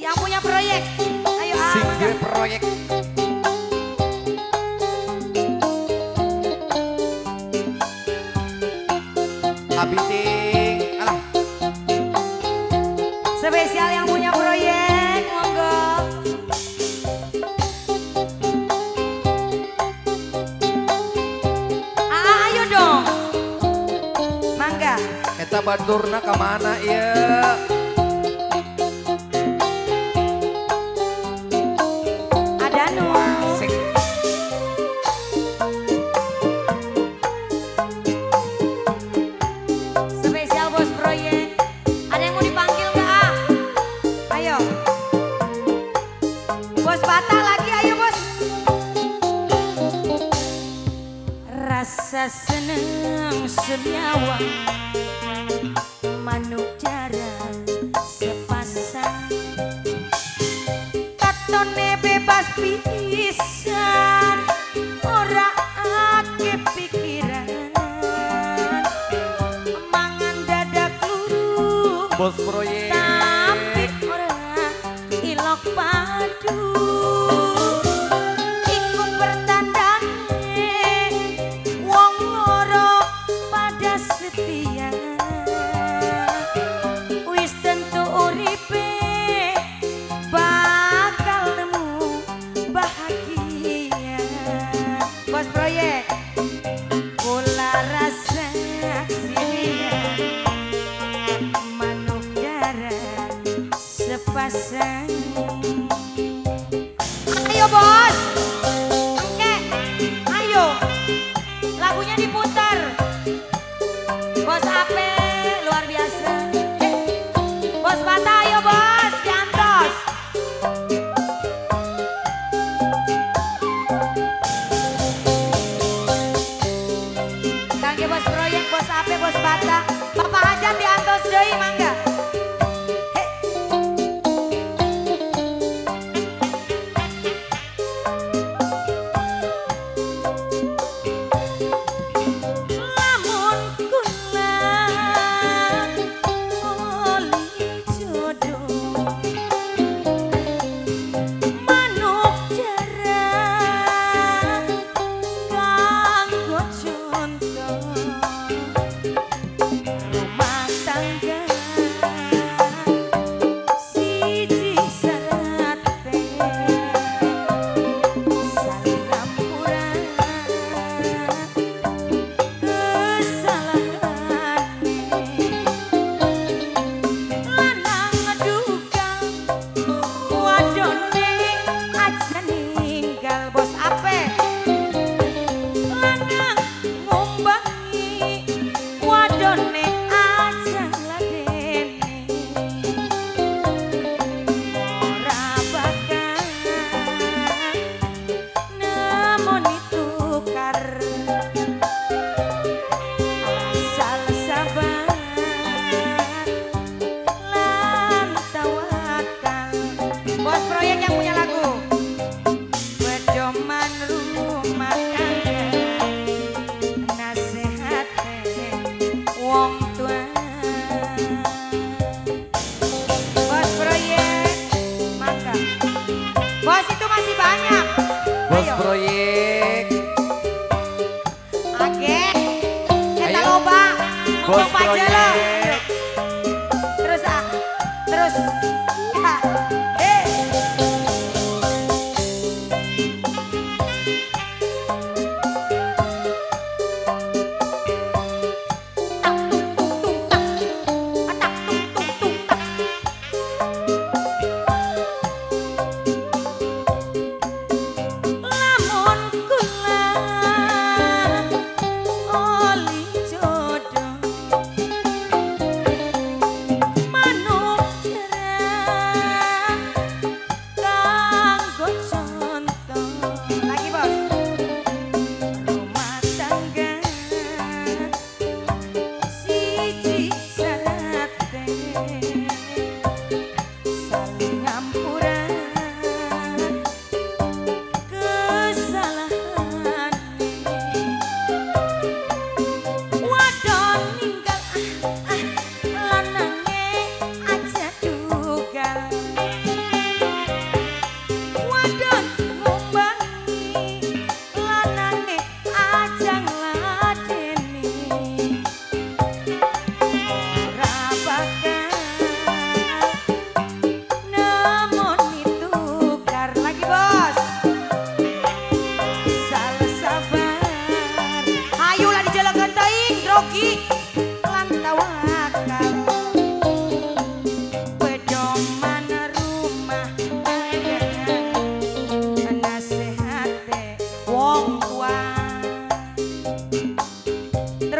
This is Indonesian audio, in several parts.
Yang punya proyek. Ayo, ah, Single proyek. Ayo. Badurna ke mana ya ada nu spesial bos proyek iya. ada yang mau dipanggil nggak ah? Ayo. Bos bata lagi ayo bos. Rasa senang senyawa manuk sepasang. Katone bebas pilih your boss. Rozbrojí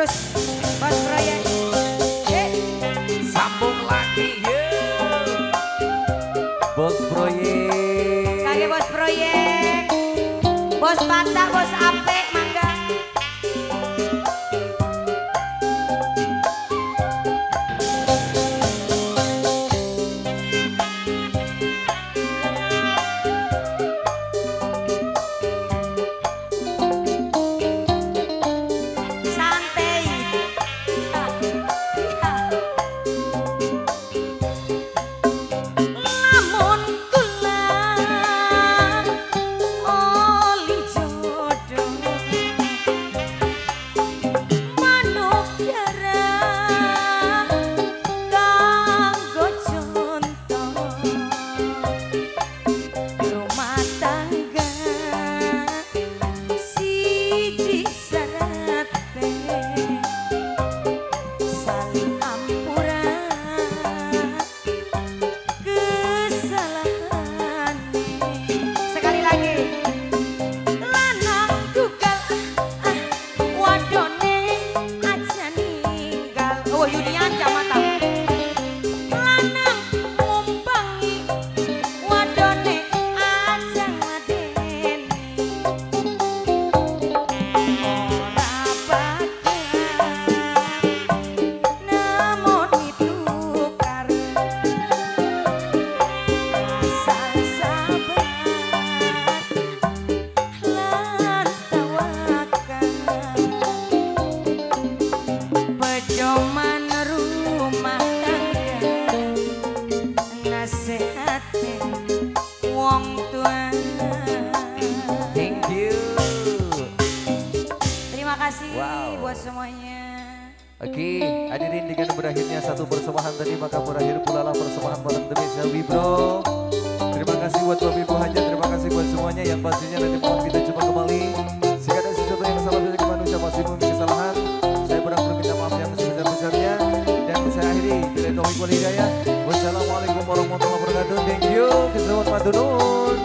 Беларусь! Hadirin dengan berakhirnya satu persembahan tadi maka berakhir pula lah persembahan bareng The Best Selvi Bro. Terima kasih buat Bapak Ibu Haja, terima kasih buat semuanya yang pastinya nanti mohon kita coba kembali. Jika ada sesuatu yang salah dari manusia pasti memiliki kesalahan. Saya berang berminta maaf yang sebesar-besarnya dan saya akhiri bila taufiq wal hidayah. Wassalamualaikum warahmatullahi wabarakatuh. Thank you. Kesempatan madunun.